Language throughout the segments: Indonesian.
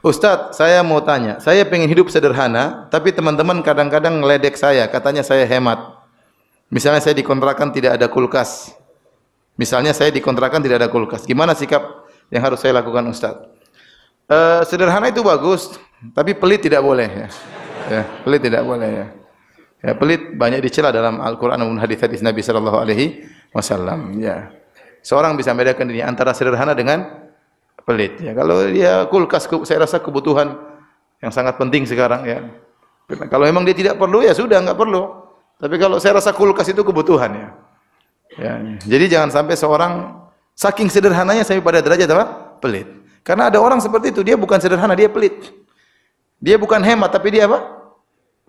Ustadz, saya mau tanya. Saya pengen hidup sederhana, tapi teman-teman kadang-kadang ngeledek saya. Katanya saya hemat. Misalnya saya dikontrakan tidak ada kulkas. Misalnya saya dikontrakan tidak ada kulkas. Gimana sikap yang harus saya lakukan Ustadz? Uh, sederhana itu bagus, tapi pelit tidak boleh. Ya. ya pelit tidak boleh ya. Ya, pelit banyak dicela dalam Al-Quran dan hadis-hadis Nabi Sallallahu Alaihi Wasallam. Ya. Seorang bisa membedakan diri antara sederhana dengan pelit. Ya, kalau dia kulkas, saya rasa kebutuhan yang sangat penting sekarang ya. Kalau memang dia tidak perlu ya sudah nggak perlu. Tapi kalau saya rasa kulkas itu kebutuhan ya. ya. Jadi jangan sampai seorang saking sederhananya sampai pada derajat apa? Pelit. Karena ada orang seperti itu, dia bukan sederhana, dia pelit. Dia bukan hemat, tapi dia apa?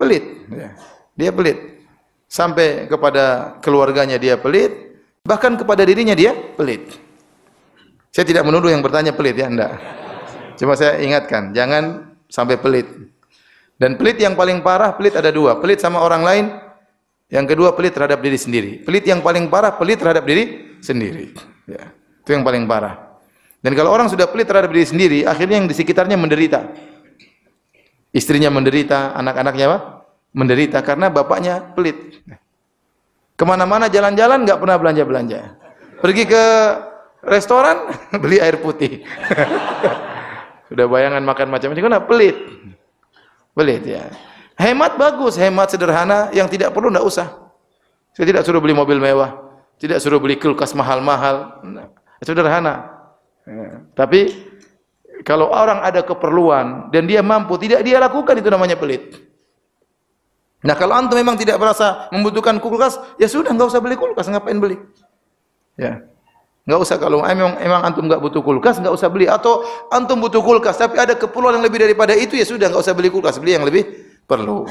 Pelit. Ya. Dia pelit. Sampai kepada keluarganya dia pelit, bahkan kepada dirinya dia pelit. Saya tidak menuduh yang bertanya pelit ya, enggak. Cuma saya ingatkan, jangan sampai pelit. Dan pelit yang paling parah, pelit ada dua. Pelit sama orang lain, yang kedua pelit terhadap diri sendiri. Pelit yang paling parah, pelit terhadap diri sendiri. Ya, itu yang paling parah. Dan kalau orang sudah pelit terhadap diri sendiri, akhirnya yang di sekitarnya menderita. Istrinya menderita, anak-anaknya apa? Menderita karena bapaknya pelit. Ke mana-mana jalan-jalan nggak pernah belanja-belanja. Pergi ke restoran beli air putih. Sudah bayangan makan macam-macam, pelit. Pelit ya. Hemat bagus, hemat sederhana yang tidak perlu tidak usah. Saya tidak suruh beli mobil mewah, tidak suruh beli kulkas mahal-mahal. Nah, sederhana. Ya. Tapi kalau orang ada keperluan dan dia mampu, tidak dia lakukan itu namanya pelit. Nah kalau antum memang tidak merasa membutuhkan kulkas, ya sudah nggak usah beli kulkas, ngapain beli? Ya. Enggak usah kalau emang emang antum enggak butuh kulkas, enggak usah beli atau antum butuh kulkas tapi ada keperluan yang lebih daripada itu ya sudah enggak usah beli kulkas, beli yang lebih perlu.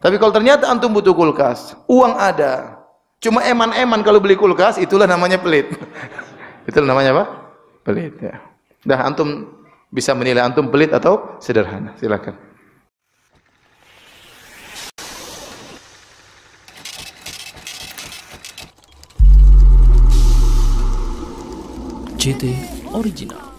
Tapi kalau ternyata antum butuh kulkas, uang ada. Cuma eman-eman kalau beli kulkas itulah namanya pelit. itulah namanya apa? Pelit ya. Dah antum bisa menilai antum pelit atau sederhana. Silakan. जेते ओरिजिनल